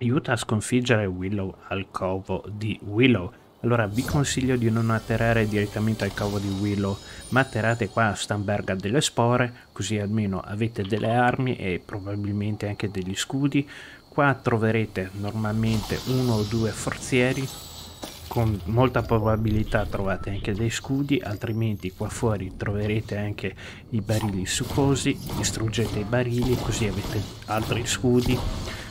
aiuta a sconfiggere Willow al covo di Willow. Allora vi consiglio di non atterrare direttamente al covo di Willow, ma atterrate qua a Stamberga delle spore, così almeno avete delle armi e probabilmente anche degli scudi. Qua troverete normalmente uno o due forzieri, con molta probabilità trovate anche dei scudi, altrimenti qua fuori troverete anche i barili succosi, distruggete i barili così avete altri scudi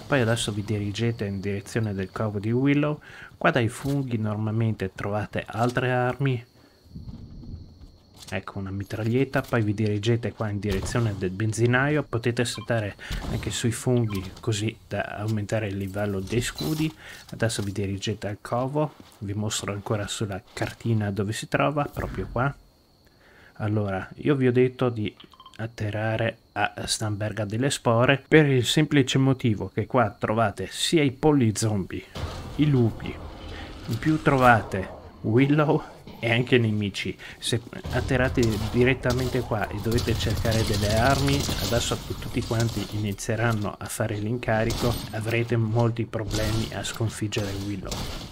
poi adesso vi dirigete in direzione del covo di Willow, qua dai funghi normalmente trovate altre armi, ecco una mitraglietta, poi vi dirigete qua in direzione del benzinaio, potete saltare anche sui funghi così da aumentare il livello dei scudi, adesso vi dirigete al covo, vi mostro ancora sulla cartina dove si trova, proprio qua. Allora, io vi ho detto di atterrare a Stamberga delle Spore per il semplice motivo che qua trovate sia i polli zombie, i lupi, in più trovate Willow e anche nemici. Se atterrate direttamente qua e dovete cercare delle armi, adesso che tutti quanti inizieranno a fare l'incarico, avrete molti problemi a sconfiggere Willow.